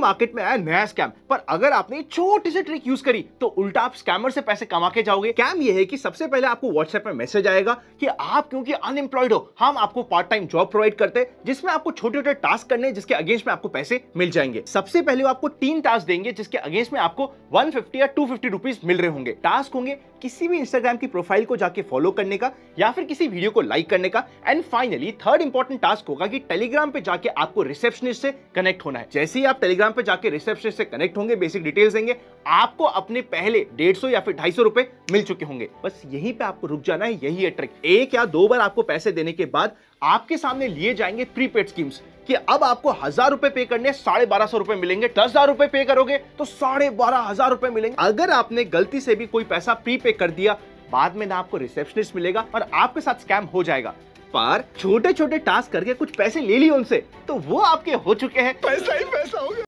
Market में आया नया स्कैम। पर अगर आपने छोटी सी ट्रिक यूज़ करी तो उल्टा आप स्कैमर से पैसे कमा के जाओगे। स्कैम ये है कि सबसे पहले आपको व्हाट्सएप में मैसेज आएगा कि आप क्योंकि अनएम्प्लॉयड हो, हम आपको पार्ट टाइम जॉब प्रोवाइड करते हैं, जिसमें आपको छोटे छोटे टास्क करने जिसके अगेंस्ट में आपको पैसे मिल जाएँगे। सबसे पहले आपको तीन टास्क देंगे, जिसके अगेंस्ट में आपको 150 या 250 रुपीस मिल रहे होंगे। टास्क होंगे किसी भी इंस्टाग्राम की प्रोफ़ाइल को जाके फॉलो करने का, या फिर किसी वीडियो को लाइक करने का। And finally third important task होगा कि टेलीग्राम पे जाके आपको रिसेप्शनिस्ट से कनेक्ट होना है। जैसे ही आप टेलीग्राम पे जाके रिसेप्शनिस्ट से कनेक्ट होंगे बेसिक डिटेल्स देंगे। आपको अपने पहले डेढ़ या फिर ढाई रुपए मिल चुके होंगे। बस यहीं पे आपको रुक जाना है, यही है ट्रिक एक या दो बार आपको पैसे देने के बाद आपके सामने लिए जाएँगे प्रीपेड स्कीम्स कि अब आपको हज़ार रुपए पे करने साढ़े बारह सौ रुपए मिलेंगे। दस हज़ार रुपए पे करोगे तो साढ़े बारह हज़ार रुपए मिलेंगे। अगर आपने गलती से भी कोई पैसा प्रीपे कर दिया, बाद में ना आपको रिसेप्शनिस्ट मिलेगा और आपके साथ स्कैम हो जाएगा। पर छोटे छोटे टास्क करके कुछ पैसे ले लिए उनसे तो वो आपके हो चुके हैं। पैसा ही पैसा हो गया।